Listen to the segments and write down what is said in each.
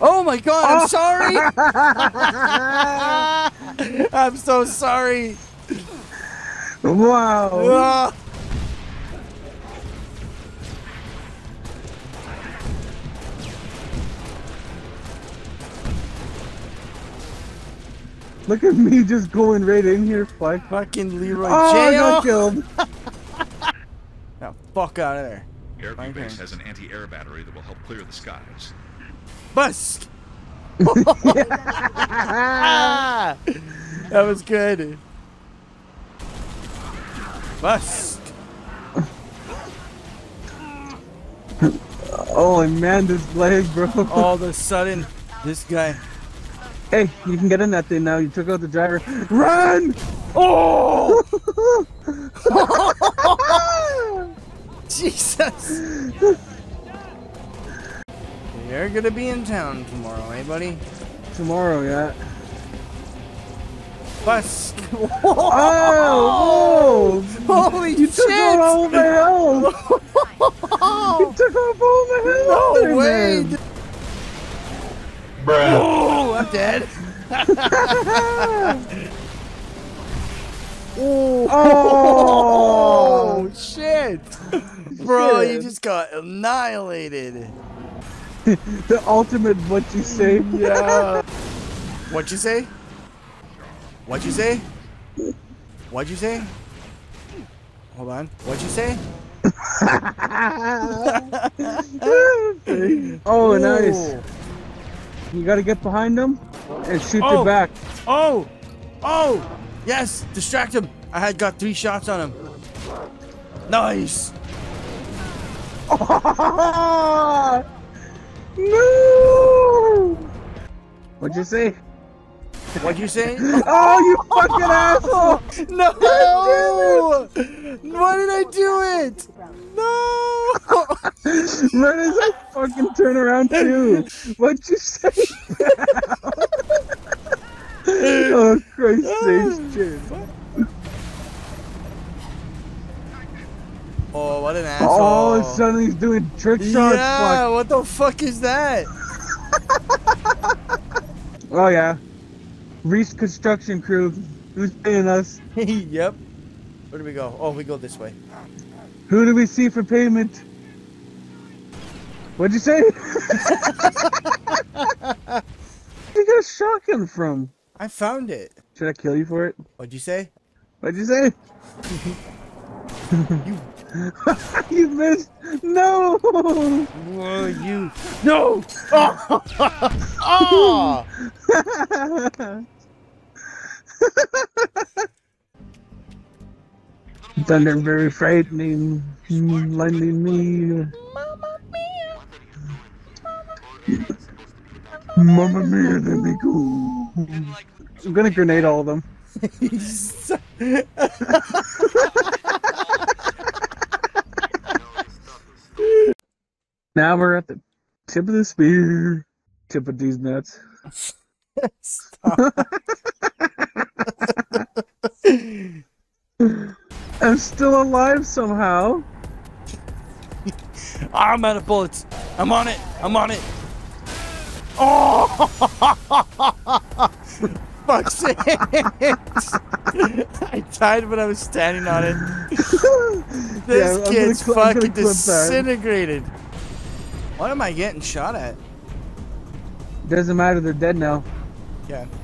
Oh my god, I'm oh. sorry! I'm so sorry! Wow. Look at me just going right in here, fuck. Fucking Leroy Oh, I got killed. Now, fuck out of there. Airview Okay. base has an anti-air battery that will help clear the skies. Bust! Ah! that was good. Bust! Oh man, this leg, bro. All of a sudden, this guy. Hey, you can get in that thing now. You took out the driver. Run! Oh! Jesus! You're gonna be in town tomorrow, eh, buddy? Tomorrow, yeah. Bust! Oh! whoa! Holy You took out shit! all the hell! You took out all the hell! No there, way! man. Oh, I'm dead. oh, Oh! shit! Bro, you just got annihilated. The ultimate what you say. Yeah. What'd you say? What'd you say? What'd you say? Hold on. What'd you say? oh, nice. You gotta get behind them and shoot Oh. back. Oh! Oh! Yes! Distract him! I had got three shots on him. Nice! no! What'd you say? What'd you say? Oh, you fucking asshole! No! Why did I do it? No! Where does I fucking turn around too? What'd you say? oh, Christ sakes, Jim. What an Oh, asshole! suddenly he's doing trick shots. yeah, Fuck. what the fuck is that? Oh, yeah. Reese Construction Crew. Who's paying us? yep. Where do we go? Oh, we go this way. Who do we see for payment? What'd you say? Where'd you get a shotgun from? I found it. Should I kill you for it? What'd you say? What'd you say? You. you missed. No. Whoa, you. No! Oh! oh! Thunder very frightening, lightning me. Mamma mia, let me go. I'm gonna grenade all of them. Now we're at the tip of the spear. Tip of these nuts. I'm still alive somehow. I'm out of bullets. I'm on it. I'm on it. Oh! Fuck sakes! I died when I was standing on it. This I'm kid's gonna fucking disintegrated. that. Disintegrated. What am I getting shot at? Doesn't matter, they're dead now. Yeah.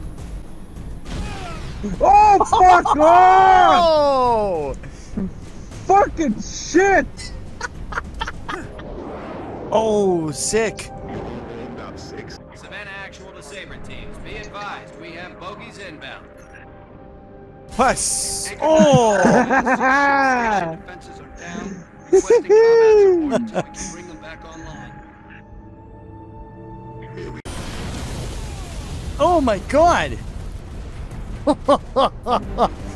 Oh, fuck off! Oh! Fucking shit! Oh, sick. Savannah actual to Sabre teams. Be advised, we have bogeys inbound. Plus. Oh! Oh my god!